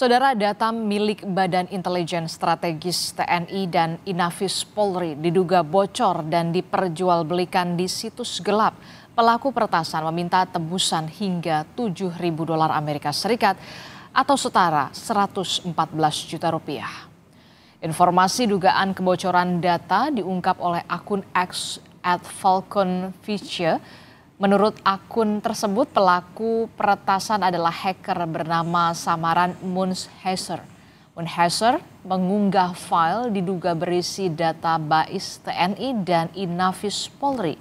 Saudara data milik Badan Intelijen Strategis TNI dan Inafis Polri diduga bocor dan diperjualbelikan di situs gelap. Pelaku peretasan meminta tebusan hingga 7.000 dolar Amerika Serikat atau setara 114 juta rupiah. Informasi dugaan kebocoran data diungkap oleh akun X at Falcon Feature Menurut akun tersebut, pelaku peretasan adalah hacker bernama samaran Munsheiser. Munsheiser mengunggah file diduga berisi data BAIS TNI dan Inafis Polri.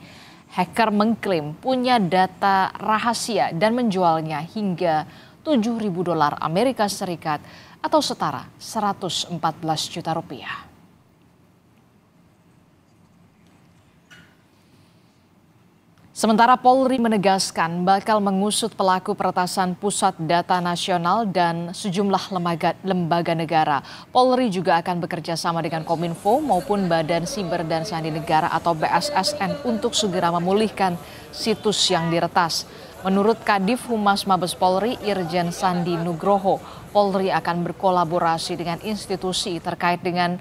Hacker mengklaim punya data rahasia dan menjualnya hingga 7.000 dolar Amerika Serikat atau setara 114 juta rupiah. Sementara Polri menegaskan bakal mengusut pelaku peretasan Pusat Data Nasional dan sejumlah lembaga, lembaga negara. Polri juga akan bekerja sama dengan Kominfo maupun Badan Siber dan Sandi Negara atau BSSN untuk segera memulihkan situs yang diretas. Menurut Kadif Humas Mabes Polri Irjen Sandi Nugroho, Polri akan berkolaborasi dengan institusi terkait dengan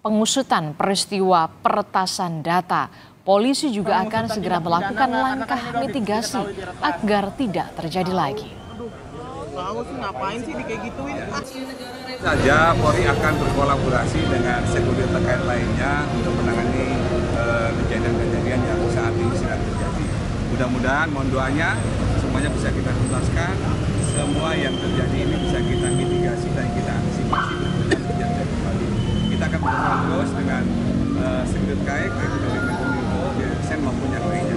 pengusutan peristiwa peretasan data. Polisi juga akan segera melakukan langkah mitigasi agar tidak terjadi lagi. Saja Polri akan berkolaborasi dengan sekuritas terkait lainnya untuk menangani eh, kejadian-kejadian yang saat ini sedang terjadi. Mudah-mudahan mohon doanya semuanya bisa kita tuntaskan, semua yang terjadi ini bisa kita mitigasi dan kita antisipasi kembali. Kita akan terus dengan uh, sekuritas dari maupun yang lainnya.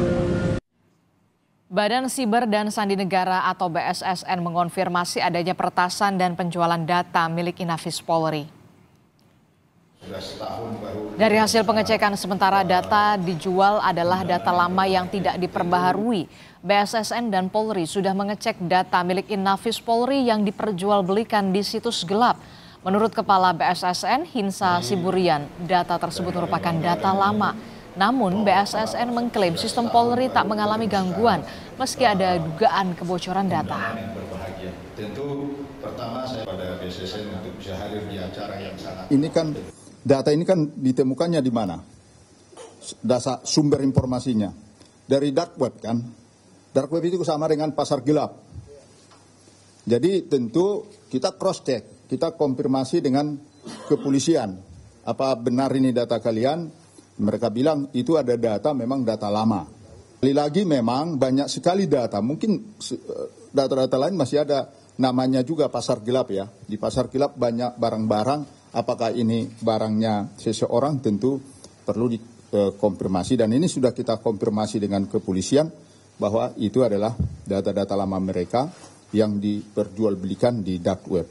Badan Siber dan Sandi Negara atau BSSN mengonfirmasi adanya peretasan dan penjualan data milik Inafis Polri. Dari hasil pengecekan sementara data dijual adalah data lama yang tidak diperbaharui. BSSN dan Polri sudah mengecek data milik Inafis Polri yang diperjualbelikan di situs gelap. Menurut Kepala BSSN Hinsa Siburian, data tersebut merupakan data lama namun BSSN mengklaim sistem Polri tak mengalami gangguan meski ada dugaan kebocoran data. Ini kan data ini kan ditemukannya di mana? Dasar sumber informasinya dari dark web kan. Dark web itu sama dengan pasar gelap. Jadi tentu kita cross check, kita konfirmasi dengan kepolisian. Apa benar ini data kalian? Mereka bilang itu ada data memang data lama. Sekali lagi memang banyak sekali data. Mungkin eh, data-data lain masih ada namanya juga pasar gelap ya. Di pasar gelap banyak barang-barang. Apakah ini barangnya seseorang tentu perlu dikonfirmasi dan ini sudah kita konfirmasi dengan kepolisian bahwa itu adalah data-data lama mereka yang diperjualbelikan di dark web.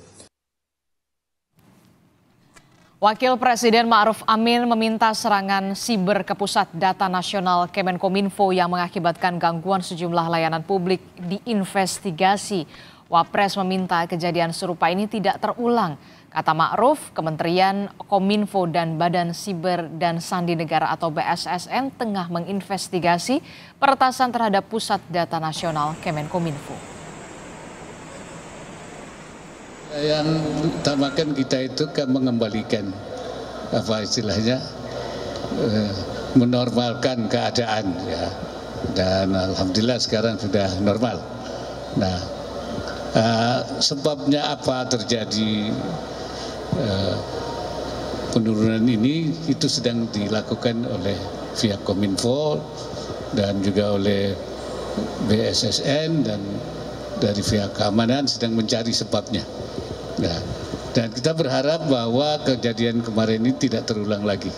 Wakil Presiden Ma'ruf Amin meminta serangan siber ke Pusat Data Nasional Kemenkominfo yang mengakibatkan gangguan sejumlah layanan publik diinvestigasi. Wapres meminta kejadian serupa ini tidak terulang. Kata Ma'ruf, Kementerian Kominfo dan Badan Siber dan Sandi Negara atau BSSN tengah menginvestigasi peretasan terhadap Pusat Data Nasional Kemenkominfo. Yang utamakan kita itu kan mengembalikan apa istilahnya eh, menormalkan keadaan ya dan alhamdulillah sekarang sudah normal. Nah uh, sebabnya apa terjadi uh, penurunan ini itu sedang dilakukan oleh pihak Kominfo dan juga oleh BSSN dan dari pihak keamanan sedang mencari sebabnya. Nah, dan kita berharap bahwa kejadian kemarin ini tidak terulang lagi.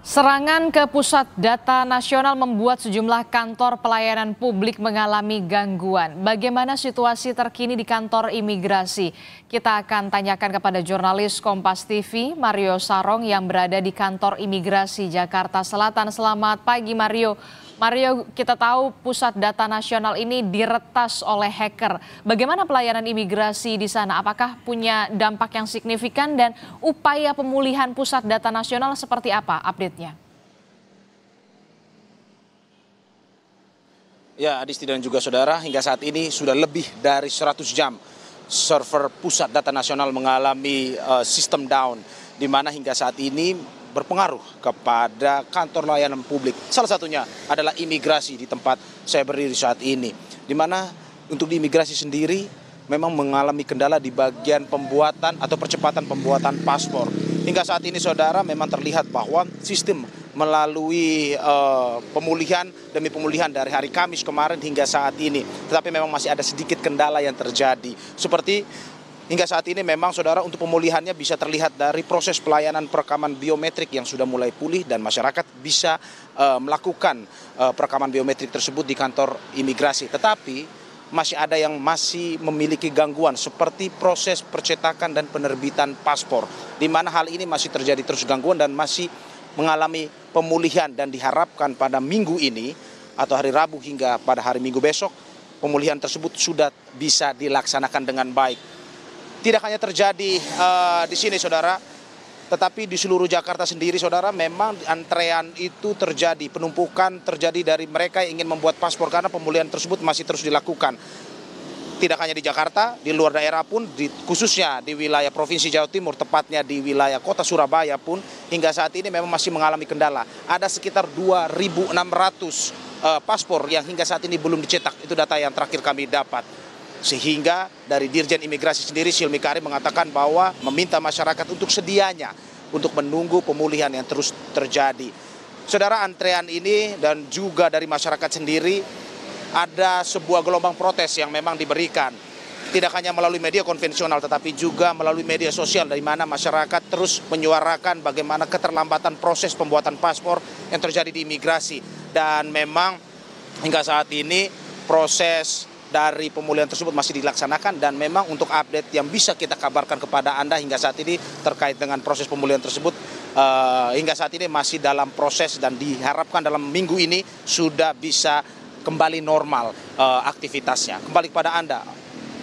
Serangan ke pusat data nasional membuat sejumlah kantor pelayanan publik mengalami gangguan. Bagaimana situasi terkini di kantor imigrasi? Kita akan tanyakan kepada jurnalis Kompas TV Mario Sarong yang berada di kantor imigrasi Jakarta Selatan. Selamat pagi Mario. Mario, kita tahu pusat data nasional ini diretas oleh hacker. Bagaimana pelayanan imigrasi di sana? Apakah punya dampak yang signifikan dan upaya pemulihan pusat data nasional seperti apa update-nya? Ya, Adisti dan juga saudara, hingga saat ini sudah lebih dari 100 jam server pusat data nasional mengalami uh, sistem down, di mana hingga saat ini berpengaruh kepada kantor layanan publik. Salah satunya adalah imigrasi di tempat saya berdiri saat ini, di mana untuk di imigrasi sendiri memang mengalami kendala di bagian pembuatan atau percepatan pembuatan paspor. Hingga saat ini saudara memang terlihat bahwa sistem melalui uh, pemulihan demi pemulihan dari hari Kamis kemarin hingga saat ini. Tetapi memang masih ada sedikit kendala yang terjadi. Seperti hingga saat ini memang saudara untuk pemulihannya bisa terlihat dari proses pelayanan perekaman biometrik yang sudah mulai pulih dan masyarakat bisa uh, melakukan uh, perekaman biometrik tersebut di kantor imigrasi. Tetapi masih ada yang masih memiliki gangguan seperti proses percetakan dan penerbitan paspor di mana hal ini masih terjadi terus gangguan dan masih mengalami pemulihan dan diharapkan pada minggu ini atau hari Rabu hingga pada hari Minggu besok pemulihan tersebut sudah bisa dilaksanakan dengan baik. Tidak hanya terjadi uh, di sini saudara, tetapi di seluruh Jakarta sendiri saudara memang antrean itu terjadi, penumpukan terjadi dari mereka yang ingin membuat paspor karena pemulihan tersebut masih terus dilakukan tidak hanya di Jakarta, di luar daerah pun, di, khususnya di wilayah Provinsi Jawa Timur, tepatnya di wilayah kota Surabaya pun, hingga saat ini memang masih mengalami kendala. Ada sekitar 2.600 uh, paspor yang hingga saat ini belum dicetak, itu data yang terakhir kami dapat. Sehingga dari Dirjen Imigrasi sendiri, Silmi Karim mengatakan bahwa meminta masyarakat untuk sedianya untuk menunggu pemulihan yang terus terjadi. Saudara antrean ini dan juga dari masyarakat sendiri ada sebuah gelombang protes yang memang diberikan tidak hanya melalui media konvensional tetapi juga melalui media sosial dari mana masyarakat terus menyuarakan bagaimana keterlambatan proses pembuatan paspor yang terjadi di imigrasi dan memang hingga saat ini proses dari pemulihan tersebut masih dilaksanakan dan memang untuk update yang bisa kita kabarkan kepada Anda hingga saat ini terkait dengan proses pemulihan tersebut uh, hingga saat ini masih dalam proses dan diharapkan dalam minggu ini sudah bisa kembali normal uh, aktivitasnya. Kembali kepada Anda,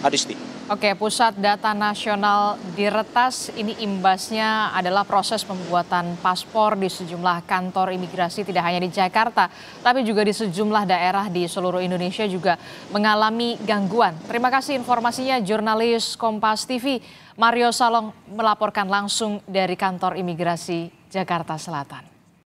Adisti. Oke, Pusat Data Nasional diretas. Ini imbasnya adalah proses pembuatan paspor di sejumlah kantor imigrasi tidak hanya di Jakarta, tapi juga di sejumlah daerah di seluruh Indonesia juga mengalami gangguan. Terima kasih informasinya jurnalis Kompas TV Mario Salong melaporkan langsung dari kantor imigrasi Jakarta Selatan.